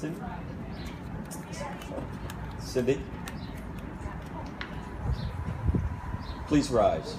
Cindy? Cindy? Please rise.